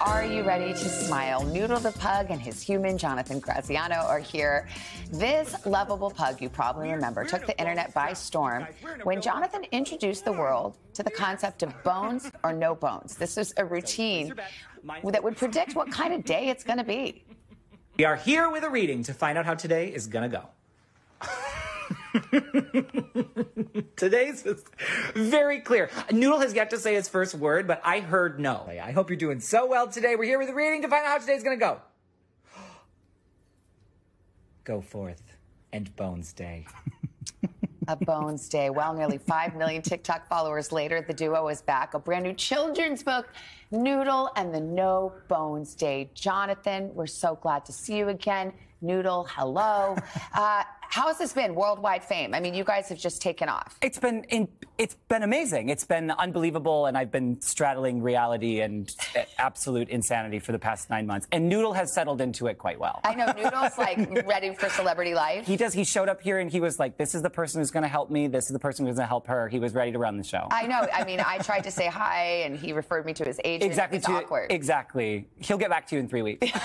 Are you ready to smile? Noodle the pug and his human, Jonathan Graziano, are here. This lovable pug, you probably remember, took the internet by storm when Jonathan introduced the world to the concept of bones or no bones. This is a routine that would predict what kind of day it's going to be. We are here with a reading to find out how today is going to go. Today's is very clear. Noodle has yet to say his first word, but I heard no. I hope you're doing so well today. We're here with a reading to find out how today's gonna go. Go forth and Bones Day. a Bones Day. Well, nearly 5 million TikTok followers later, the duo is back. A brand new children's book, Noodle and the No Bones Day. Jonathan, we're so glad to see you again. Noodle, hello. Uh, how has this been worldwide fame? I mean, you guys have just taken off. It's been in, it's been amazing. It's been unbelievable, and I've been straddling reality and absolute insanity for the past nine months. And Noodle has settled into it quite well. I know Noodle's like ready for celebrity life. He does. He showed up here and he was like, "This is the person who's going to help me. This is the person who's going to help her." He was ready to run the show. I know. I mean, I tried to say hi, and he referred me to his agent. Exactly. It's to, awkward. Exactly. He'll get back to you in three weeks.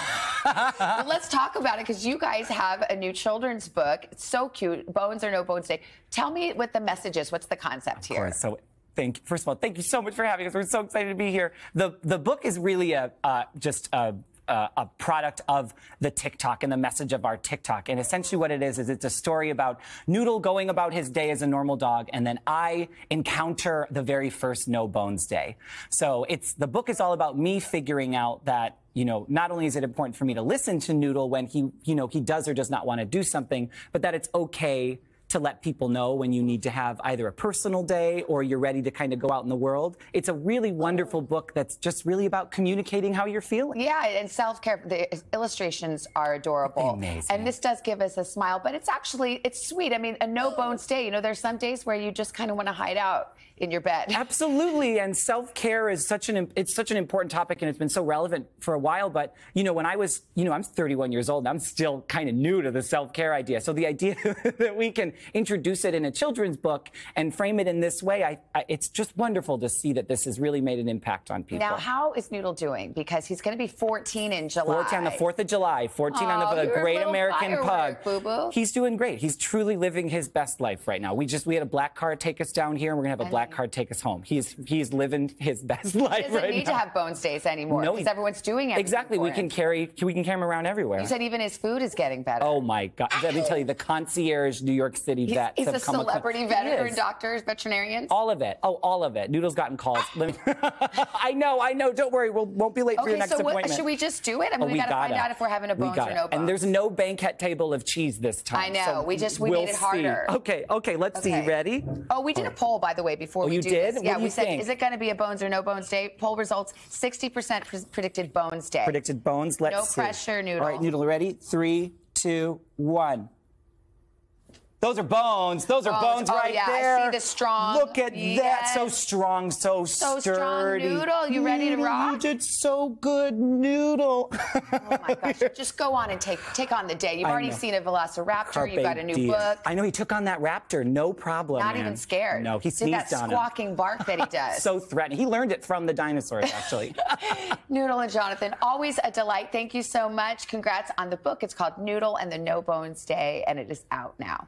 well, let's talk about it because you guys have a new children's book. It's so cute. Bones or no bones day. Tell me what the message is. What's the concept here? Course. So thank first of all, thank you so much for having us. We're so excited to be here. The the book is really a uh, just a uh, a product of the TikTok and the message of our TikTok. And essentially what it is, is it's a story about Noodle going about his day as a normal dog. And then I encounter the very first no bones day. So it's, the book is all about me figuring out that you know, not only is it important for me to listen to Noodle when he, you know, he does or does not want to do something, but that it's okay to let people know when you need to have either a personal day or you're ready to kind of go out in the world. It's a really wonderful book that's just really about communicating how you're feeling. Yeah, and self care. The illustrations are adorable. Amazing. And this does give us a smile, but it's actually it's sweet. I mean, a no bones day. You know, there's some days where you just kind of want to hide out in your bed. Absolutely, and self care is such an it's such an important topic, and it's been so relevant for a while. But you know, when I was you know I'm 31 years old, and I'm still kind of new to the self care idea. So the idea that we can introduce it in a children's book and frame it in this way, I, I, it's just wonderful to see that this has really made an impact on people. Now, how is Noodle doing? Because he's going to be 14 in July. 14 on the 4th of July, 14 oh, on the, the Great American Pug. Boo-boo. He's doing great. He's truly living his best life right now. We just we had a black car take us down here, and we're going to have a black car take us home. He's he's living his best life he doesn't right need now. to have bones days anymore No, because he- everyone's doing it. Exactly. We can carry we can carry him around everywhere. You said even his food is getting better. Oh my God! Let me tell you, the concierge New York City He's, vets he's a celebrity veteran, doctors, veterinarians. All of it. Oh, all of it. Noodle's gotten calls. I know, I know. Don't worry. We won't be late for your next so what, appointment. should we just do it? I mean, Oh, we, we got to find out if we're having a bones or no bones. And there's no banquet table of cheese this time. I know. so We just- we we'll made it see. harder. Okay, okay. Let's Okay. see. Ready? Oh, we did a poll, by the way, before Oh, we you do did? this. What yeah, we said, think? is it going to be a bones or no bones day? Poll results: 60% pre- predicted bones day. Predicted bones. Let's see. No see. pressure, Noodle. All right, Noodle. Ready? Three, two, one. Those are bones. Those are Bones. bones Oh, right yeah, I there. see the strong- Look at that. So strong, so, So strong, sturdy. Noodle. You ready to rock? You did so good, Noodle. Oh my gosh! just go on and take take on the day. You've I already know. seen a Velociraptor. You've got a new Carpe book. I know he took on that raptor, no problem. Not man. even scared. No, he Did that on him. squawking bark that he does. So threatening. He learned it from the dinosaurs, actually. Noodle and Jonathan, always a delight. Thank you so much. Congrats on the book. It's called Noodle and the No Bones Day, and it is out now.